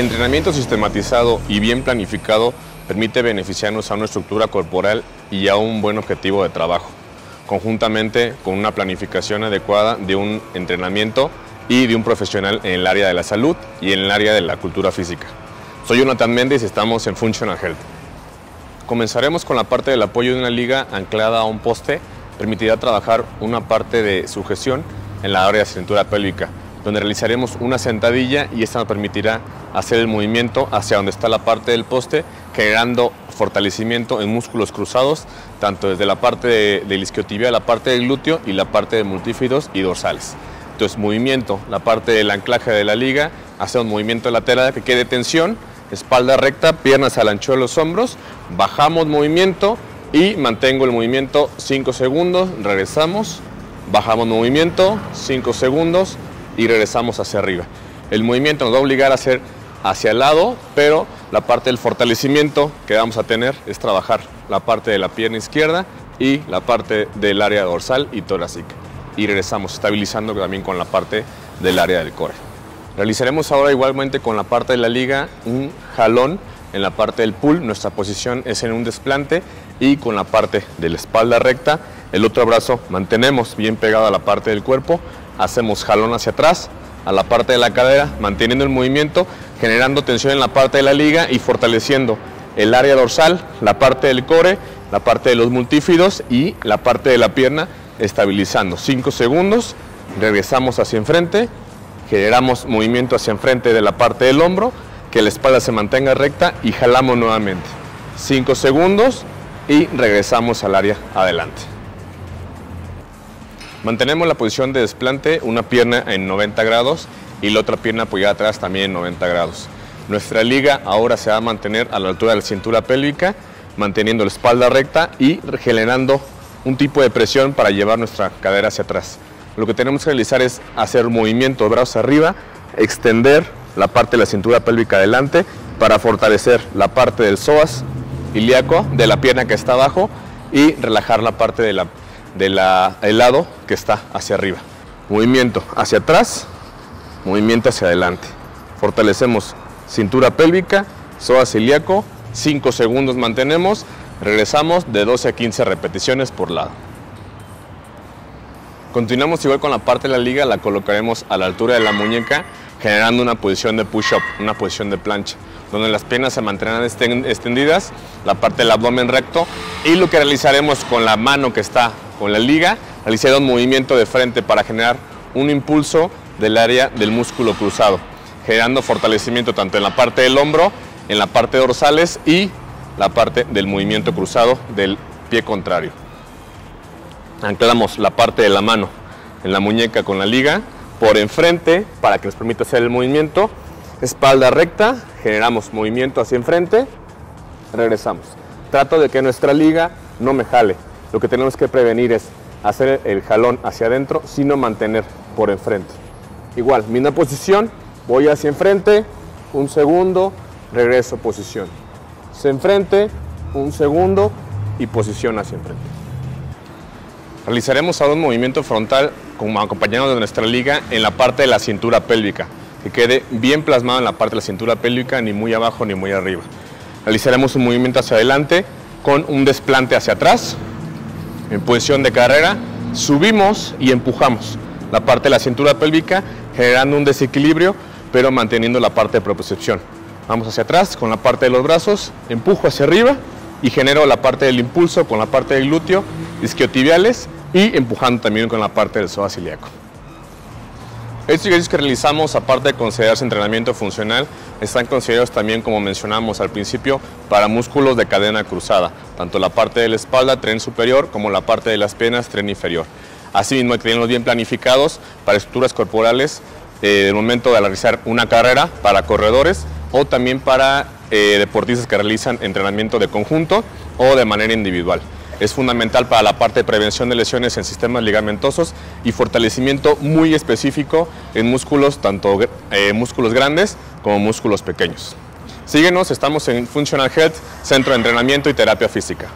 entrenamiento sistematizado y bien planificado permite beneficiarnos a una estructura corporal y a un buen objetivo de trabajo, conjuntamente con una planificación adecuada de un entrenamiento y de un profesional en el área de la salud y en el área de la cultura física. Soy Jonathan Méndez y estamos en Functional Health. Comenzaremos con la parte del apoyo de una liga anclada a un poste, permitirá trabajar una parte de sujeción en la área de cintura pélvica, donde realizaremos una sentadilla y esta nos permitirá hacer el movimiento hacia donde está la parte del poste, generando fortalecimiento en músculos cruzados, tanto desde la parte de, del isquiotibial, la parte del glúteo y la parte de multífidos y dorsales. Entonces, movimiento, la parte del anclaje de la liga, hacer un movimiento lateral que quede tensión, espalda recta, piernas al ancho de los hombros, bajamos movimiento y mantengo el movimiento 5 segundos, regresamos, bajamos movimiento 5 segundos y regresamos hacia arriba. El movimiento nos va a obligar a hacer hacia el lado, pero la parte del fortalecimiento que vamos a tener es trabajar la parte de la pierna izquierda y la parte del área dorsal y torácica. Y regresamos estabilizando también con la parte del área del core. Realizaremos ahora igualmente con la parte de la liga un jalón en la parte del pull. Nuestra posición es en un desplante y con la parte de la espalda recta. El otro brazo mantenemos bien pegado a la parte del cuerpo. Hacemos jalón hacia atrás, a la parte de la cadera, manteniendo el movimiento, generando tensión en la parte de la liga y fortaleciendo el área dorsal, la parte del core, la parte de los multífidos y la parte de la pierna, estabilizando. 5 segundos, regresamos hacia enfrente, generamos movimiento hacia enfrente de la parte del hombro, que la espalda se mantenga recta y jalamos nuevamente. 5 segundos y regresamos al área adelante. Mantenemos la posición de desplante, una pierna en 90 grados y la otra pierna apoyada atrás también en 90 grados. Nuestra liga ahora se va a mantener a la altura de la cintura pélvica, manteniendo la espalda recta y generando un tipo de presión para llevar nuestra cadera hacia atrás. Lo que tenemos que realizar es hacer movimiento de brazos arriba, extender la parte de la cintura pélvica adelante para fortalecer la parte del psoas ilíaco de la pierna que está abajo y relajar la parte del de la, lado que está hacia arriba. Movimiento hacia atrás, movimiento hacia adelante. Fortalecemos cintura pélvica, psoas ilíaco, 5 segundos mantenemos, regresamos de 12 a 15 repeticiones por lado. Continuamos igual con la parte de la liga, la colocaremos a la altura de la muñeca, generando una posición de push-up, una posición de plancha, donde las piernas se mantendrán extendidas, la parte del abdomen recto, y lo que realizaremos con la mano que está con la liga, realizar un movimiento de frente para generar un impulso del área del músculo cruzado, generando fortalecimiento tanto en la parte del hombro, en la parte dorsales y la parte del movimiento cruzado del pie contrario anclamos la parte de la mano en la muñeca con la liga por enfrente para que nos permita hacer el movimiento. Espalda recta, generamos movimiento hacia enfrente, regresamos. Trato de que nuestra liga no me jale. Lo que tenemos que prevenir es hacer el jalón hacia adentro, sino mantener por enfrente. Igual, misma posición, voy hacia enfrente, un segundo, regreso posición. Hacia enfrente, un segundo y posición hacia enfrente. Realizaremos ahora un movimiento frontal como acompañado de nuestra liga en la parte de la cintura pélvica, que quede bien plasmado en la parte de la cintura pélvica, ni muy abajo ni muy arriba. Realizaremos un movimiento hacia adelante con un desplante hacia atrás, en posición de carrera, subimos y empujamos la parte de la cintura pélvica, generando un desequilibrio, pero manteniendo la parte de propiocepción. Vamos hacia atrás con la parte de los brazos, empujo hacia arriba y genero la parte del impulso con la parte del glúteo, isquiotibiales y empujando también con la parte del psoas ilíaco. Estos ejercicios que realizamos, aparte de considerarse entrenamiento funcional, están considerados también, como mencionamos al principio, para músculos de cadena cruzada, tanto la parte de la espalda, tren superior, como la parte de las piernas, tren inferior. Asimismo, hay que tenerlos bien planificados para estructuras corporales eh, el momento de realizar una carrera para corredores o también para eh, deportistas que realizan entrenamiento de conjunto o de manera individual. Es fundamental para la parte de prevención de lesiones en sistemas ligamentosos y fortalecimiento muy específico en músculos, tanto eh, músculos grandes como músculos pequeños. Síguenos, estamos en Functional Health, Centro de Entrenamiento y Terapia Física.